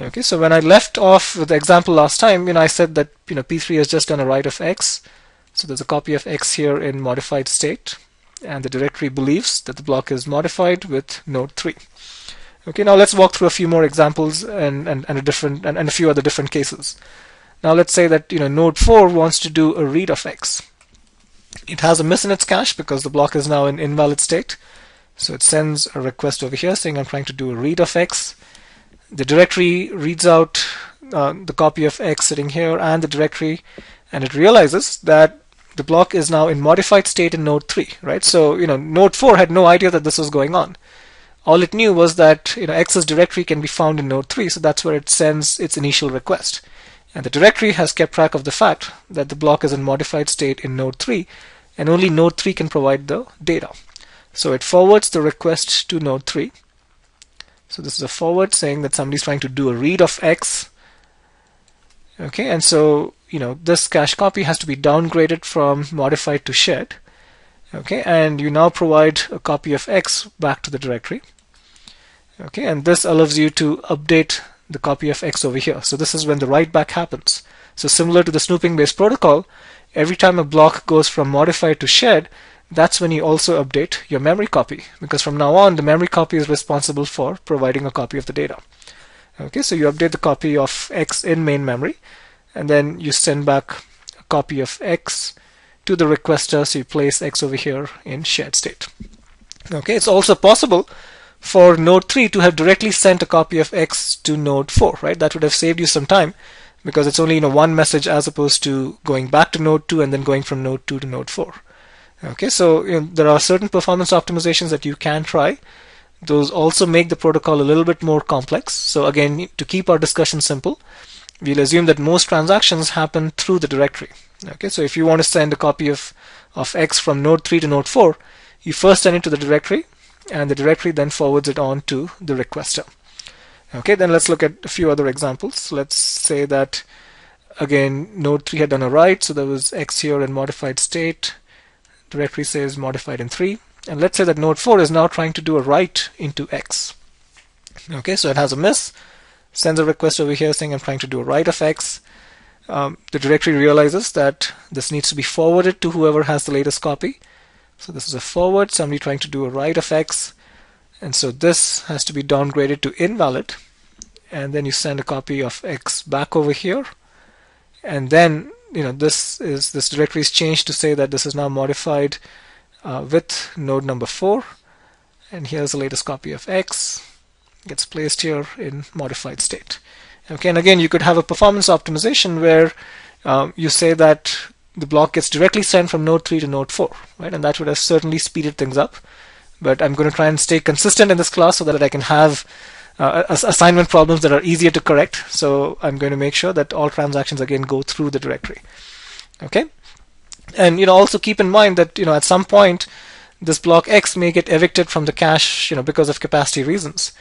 Okay, so when I left off with the example last time, you know, I said that you know P3 has just done a write of X. So there's a copy of X here in modified state, and the directory believes that the block is modified with node 3. Okay, now let's walk through a few more examples and, and, and a different and, and a few other different cases. Now let's say that you know node 4 wants to do a read of X. It has a miss in its cache because the block is now in invalid state. So it sends a request over here saying I'm trying to do a read of X. The directory reads out uh, the copy of X sitting here and the directory and it realizes that the block is now in modified state in node 3, right? So, you know, node 4 had no idea that this was going on. All it knew was that, you know, X's directory can be found in node 3, so that's where it sends its initial request. And the directory has kept track of the fact that the block is in modified state in node 3, and only node 3 can provide the data. So it forwards the request to node 3. So this is a forward saying that somebody's trying to do a read of X. Okay, and so you know this cache copy has to be downgraded from modified to shared. Okay, and you now provide a copy of X back to the directory. Okay, and this allows you to update the copy of X over here. So this is when the write back happens. So similar to the snooping based protocol, every time a block goes from modified to shared, that's when you also update your memory copy because from now on the memory copy is responsible for providing a copy of the data. Okay, so you update the copy of X in main memory and then you send back a copy of X to the requester so you place X over here in shared state. Okay, it's also possible for node 3 to have directly sent a copy of X to node 4, right? That would have saved you some time because it's only you know one message as opposed to going back to node 2 and then going from node 2 to node 4. Okay, so you know, there are certain performance optimizations that you can try. Those also make the protocol a little bit more complex. So again, to keep our discussion simple, we'll assume that most transactions happen through the directory. Okay, so if you want to send a copy of, of X from node 3 to node 4, you first send it to the directory and the directory then forwards it on to the requester. Okay, then let's look at a few other examples. Let's say that again node 3 had done a write, so there was X here in modified state. Directory says modified in 3. And let's say that node 4 is now trying to do a write into X. Okay, so it has a miss, sends a request over here saying I'm trying to do a write of X. Um, the directory realizes that this needs to be forwarded to whoever has the latest copy. So this is a forward, somebody trying to do a write of X. And so this has to be downgraded to invalid. And then you send a copy of X back over here. And then, you know, this is this directory is changed to say that this is now modified uh, with node number 4. And here's the latest copy of X. Gets placed here in modified state. Okay, and again, you could have a performance optimization where um, you say that the block gets directly sent from node 3 to node 4, right? And that would have certainly speeded things up. But I'm going to try and stay consistent in this class so that I can have uh, assignment problems that are easier to correct. So I'm going to make sure that all transactions again go through the directory. Okay? And you know, also keep in mind that you know at some point this block X may get evicted from the cache, you know, because of capacity reasons.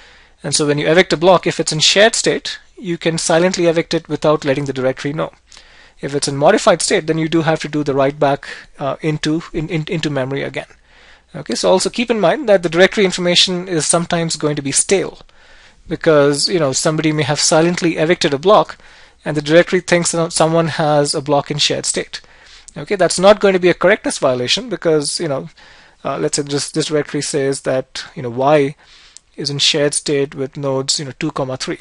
And so when you evict a block, if it's in shared state, you can silently evict it without letting the directory know. If it's in modified state, then you do have to do the write back uh, into in, in, into memory again. Okay, so also keep in mind that the directory information is sometimes going to be stale because you know somebody may have silently evicted a block and the directory thinks that someone has a block in shared state. Okay, that's not going to be a correctness violation because you know uh, let's say this, this directory says that you know y is in shared state with nodes you know 2 comma 3.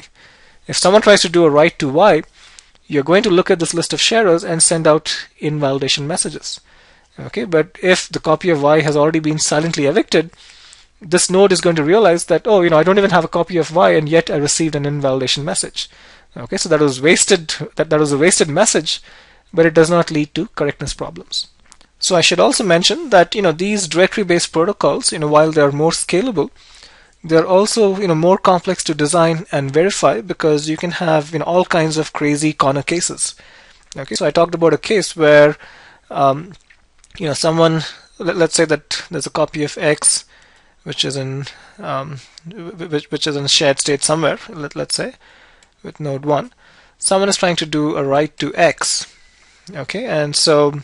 If someone tries to do a write to y, you're going to look at this list of sharers and send out invalidation messages. Okay, but if the copy of y has already been silently evicted, this node is going to realize that, oh, you know, I don't even have a copy of y and yet I received an invalidation message. Okay, so that was wasted, that, that was a wasted message, but it does not lead to correctness problems. So I should also mention that, you know, these directory-based protocols, you know, while they are more scalable, they're also you know more complex to design and verify because you can have you know all kinds of crazy corner cases. Okay, so I talked about a case where um, you know someone let, us say that there's a copy of X which is in um, which, which is in shared state somewhere. Let, let's say with node one, someone is trying to do a write to X. Okay, and so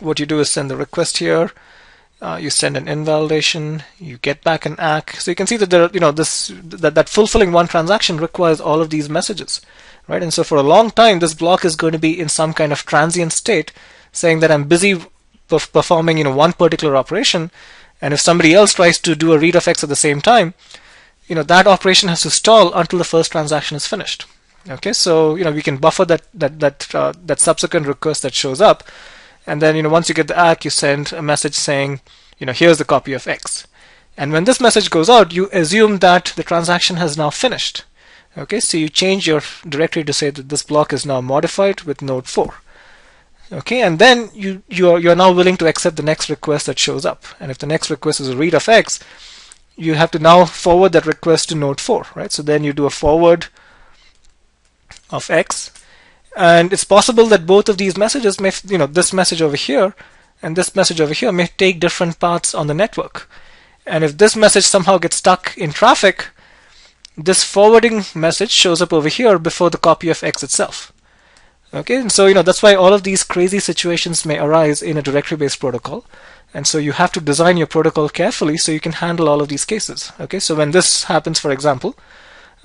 what you do is send the request here uh, you send an invalidation, you get back an ACK. So you can see that there, you know, this that, that fulfilling one transaction requires all of these messages, right? And so for a long time, this block is going to be in some kind of transient state, saying that I'm busy performing, you know, one particular operation, and if somebody else tries to do a read of X at the same time, you know, that operation has to stall until the first transaction is finished. Okay, so you know we can buffer that that that uh, that subsequent request that shows up, and then you know once you get the ACK, you send a message saying, you know, here's the copy of X. And when this message goes out, you assume that the transaction has now finished. Okay, so you change your directory to say that this block is now modified with node 4. Okay, and then you you are you are now willing to accept the next request that shows up. And if the next request is a read of X, you have to now forward that request to node 4, right? So then you do a forward of X, and it's possible that both of these messages may, you know, this message over here and this message over here may take different paths on the network. And if this message somehow gets stuck in traffic, this forwarding message shows up over here before the copy of X itself. Okay, and so you know that's why all of these crazy situations may arise in a directory-based protocol. And so you have to design your protocol carefully so you can handle all of these cases. Okay, so when this happens, for example,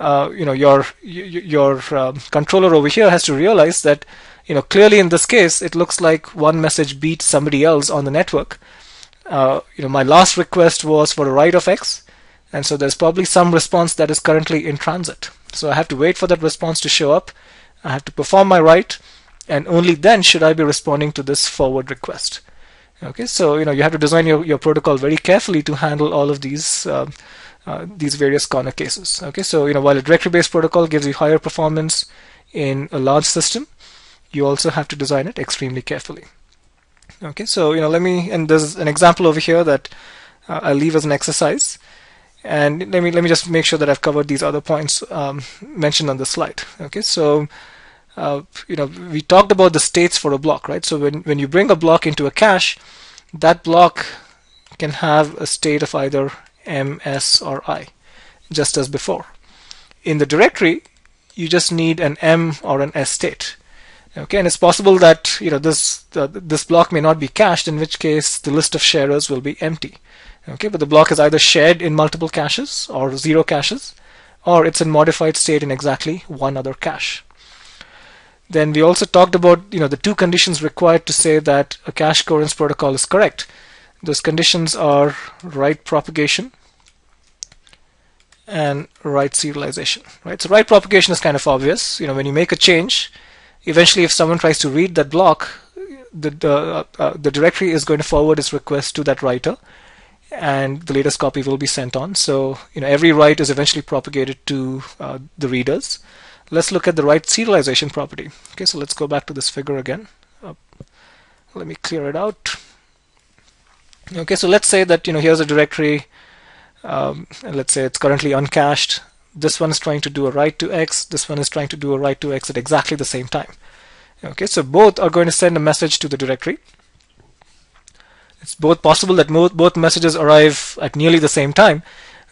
uh, you know your your uh, controller over here has to realize that you know, clearly in this case, it looks like one message beat somebody else on the network. Uh, you know, my last request was for a write of X, and so there's probably some response that is currently in transit. So I have to wait for that response to show up. I have to perform my write, and only then should I be responding to this forward request. Okay, so you know you have to design your, your protocol very carefully to handle all of these uh, uh, these various corner cases. Okay, so you know while a directory-based protocol gives you higher performance in a large system, you also have to design it extremely carefully. Okay, so you know, let me, and there's an example over here that uh, I'll leave as an exercise. And let me let me just make sure that I've covered these other points um, mentioned on the slide. Okay, so uh, you know we talked about the states for a block, right? So when when you bring a block into a cache, that block can have a state of either M, S, or I, just as before. In the directory, you just need an M or an S state. Okay, and it's possible that you know this uh, this block may not be cached, in which case the list of sharers will be empty. Okay, but the block is either shared in multiple caches or zero caches, or it's in modified state in exactly one other cache. Then we also talked about you know the two conditions required to say that a cache coherence protocol is correct. Those conditions are write propagation and write serialization. Right. So write propagation is kind of obvious. You know when you make a change eventually if someone tries to read that block, the, the, uh, uh, the directory is going to forward its request to that writer and the latest copy will be sent on. So, you know, every write is eventually propagated to uh, the readers. Let's look at the write serialization property. Okay, so let's go back to this figure again. Let me clear it out. Okay, so let's say that, you know, here's a directory. Um, let's say it's currently uncached this one is trying to do a write to X, this one is trying to do a write to X at exactly the same time. Okay, so both are going to send a message to the directory. It's both possible that both messages arrive at nearly the same time,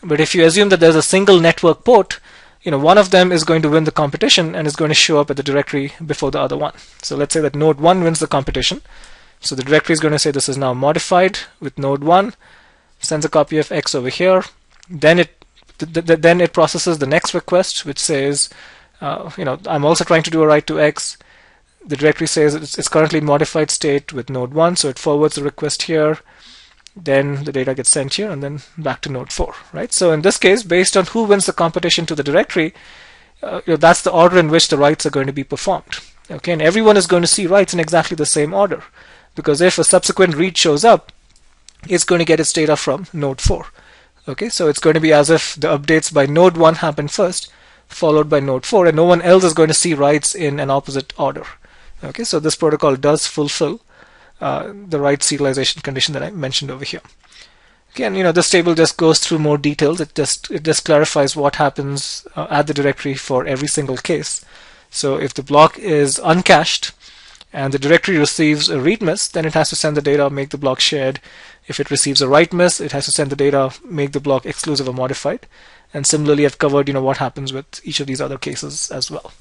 but if you assume that there's a single network port, you know, one of them is going to win the competition and is going to show up at the directory before the other one. So let's say that node 1 wins the competition. So the directory is going to say this is now modified with node 1, sends a copy of X over here, then it th th then it processes the next request, which says, uh, you know, I'm also trying to do a write to X. The directory says it's, it's currently modified state with node 1, so it forwards the request here. Then the data gets sent here and then back to node 4, right? So in this case, based on who wins the competition to the directory, uh, you know, that's the order in which the writes are going to be performed. Okay, and everyone is going to see writes in exactly the same order. Because if a subsequent read shows up, it's going to get its data from node 4. Okay, so it's going to be as if the updates by node 1 happen first, followed by node 4, and no one else is going to see writes in an opposite order. Okay, so this protocol does fulfill uh, the write serialization condition that I mentioned over here. Again, you know, this table just goes through more details. It just it just clarifies what happens uh, at the directory for every single case. So if the block is uncached and the directory receives a read miss, then it has to send the data, make the block shared, if it receives a write miss, it has to send the data, make the block exclusive or modified. And similarly, I've covered you know what happens with each of these other cases as well.